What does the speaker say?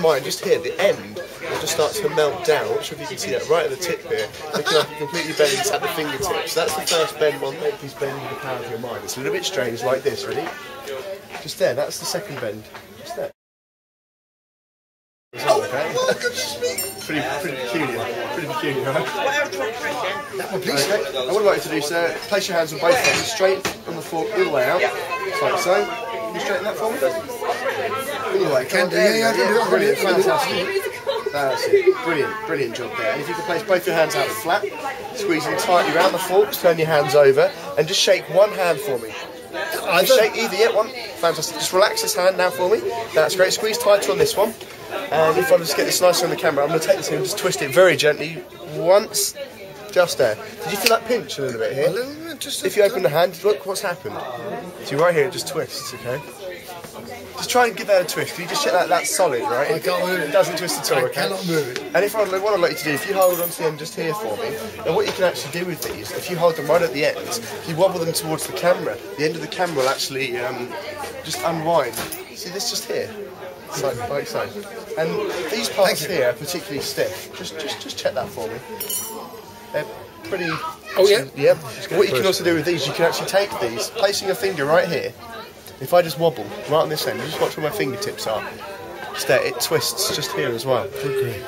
Mine, just here, the end will just starts to melt down. I'm not sure if you can see that right at the tip here. Looking like it completely bends at the fingertips. So that's the first bend one. Please bend with the power of your mind. It's a little bit strange, like this, ready? Just there, that's the second bend. Just there. Oh, Okay. pretty, pretty peculiar. Pretty peculiar, right? That one, please. Okay. And what I'd like you to do, sir, place your hands on both hands, straight on the fork, all the way out. Just like so. Can you straighten that for me? All the way. Can do, There yeah, yeah, I can do it, Brilliant, I can do it. fantastic. That's it. Brilliant, brilliant job there. And if you can place both your hands out flat, squeezing tightly around the forks, turn your hands over, and just shake one hand for me. Just shake either, yeah, one. Fantastic. Just relax this hand now for me. That's great. Squeeze tighter on this one. And if I just get this nice on the camera, I'm going to take this and just twist it very gently once, just there. Did you feel that pinch a little bit here? A little bit, just If you open the hand, look what's happened. See right here, it just twists, okay? Just try and give that a twist. You just check that that's solid, right? I can't move it. It doesn't twist at all, I okay? cannot move it. And if I, what I'd like you to do, if you hold on to the end just here for me, then what you can actually do with these, if you hold them right at the end, if you wobble them towards the camera, the end of the camera will actually um, just unwind. See this just here? So, like so. And these parts here are particularly stiff. Just, just, just check that for me. They're pretty. Oh, yeah? Yeah. What you can also do with these, you can actually take these, placing your finger right here. If I just wobble right on this end, just watch where my fingertips are. Just there, it twists just here as well. Okay.